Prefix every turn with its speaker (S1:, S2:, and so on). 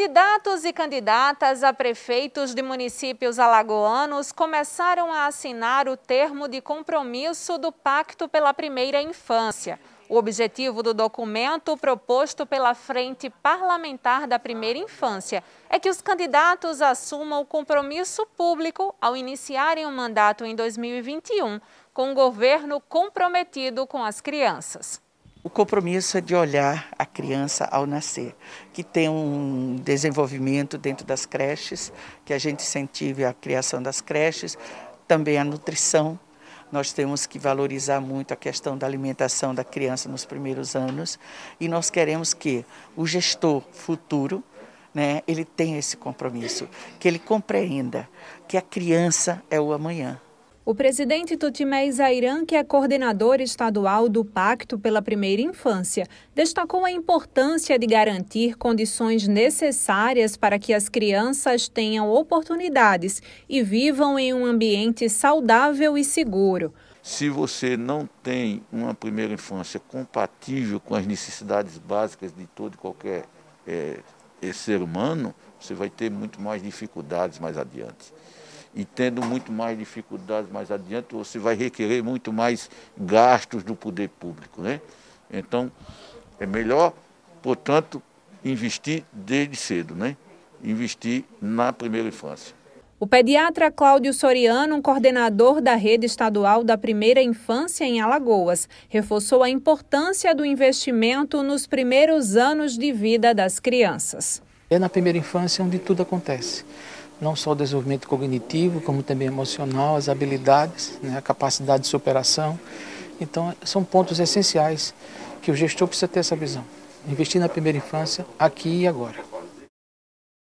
S1: Candidatos e candidatas a prefeitos de municípios alagoanos começaram a assinar o termo de compromisso do Pacto pela Primeira Infância. O objetivo do documento proposto pela Frente Parlamentar da Primeira Infância é que os candidatos assumam o compromisso público ao iniciarem o mandato em 2021, com um governo comprometido com as crianças.
S2: O compromisso é de olhar a criança ao nascer, que tem um desenvolvimento dentro das creches, que a gente incentive a criação das creches, também a nutrição. Nós temos que valorizar muito a questão da alimentação da criança nos primeiros anos e nós queremos que o gestor futuro né, ele tenha esse compromisso, que ele compreenda que a criança é o amanhã.
S1: O presidente Tutimé Zairan, que é coordenador estadual do Pacto pela Primeira Infância, destacou a importância de garantir condições necessárias para que as crianças tenham oportunidades e vivam em um ambiente saudável e seguro.
S3: Se você não tem uma primeira infância compatível com as necessidades básicas de todo e qualquer é, ser humano, você vai ter muito mais dificuldades mais adiante e tendo muito mais dificuldades mais adiante, você vai requerer muito mais gastos do poder público. Né? Então, é melhor, portanto, investir desde cedo, né? investir na primeira infância.
S1: O pediatra Cláudio Soriano, coordenador da rede estadual da primeira infância em Alagoas, reforçou a importância do investimento nos primeiros anos de vida das crianças.
S4: É na primeira infância onde tudo acontece não só o desenvolvimento cognitivo, como também emocional, as habilidades, né, a capacidade de superação. Então, são pontos essenciais que o gestor precisa ter essa visão. Investir na primeira infância, aqui e agora.